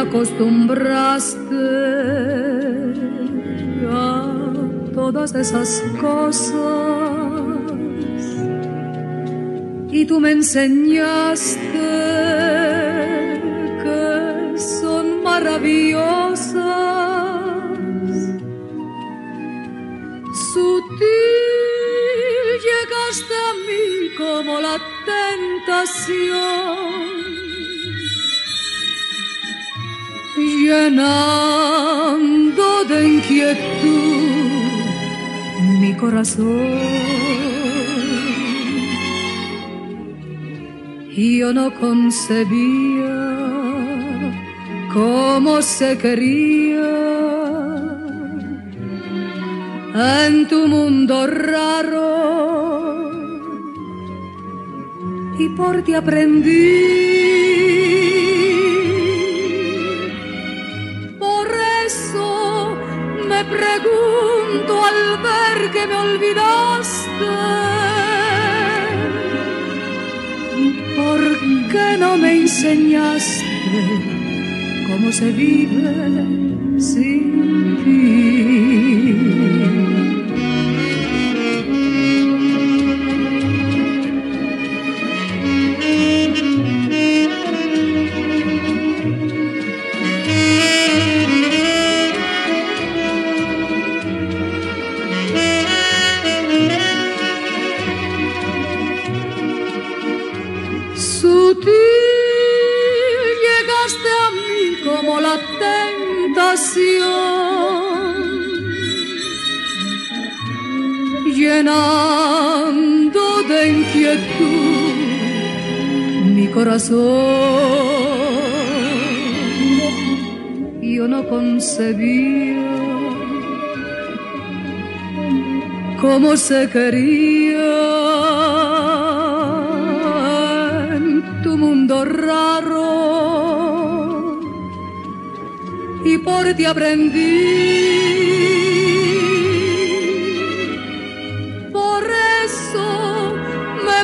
acostumbraste a todas esas cosas y tú me enseñaste que son maravillosas. Sutil llegaste a mí como la tentación llenando de inquietud mi corazón. Yo no concebía cómo se quería en tu mundo raro y por ti aprendí pregunto al ver que me olvidaste, ¿por qué no me enseñaste cómo se vive sin ti? Llenando de inquietud mi corazón. Yo no concebía cómo se quería tu mundo raro por ti aprendí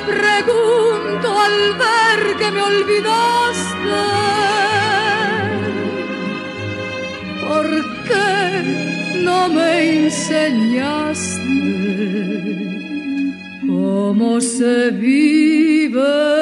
pregunto al ver que me olvidaste, ¿por qué no me enseñaste cómo se vive?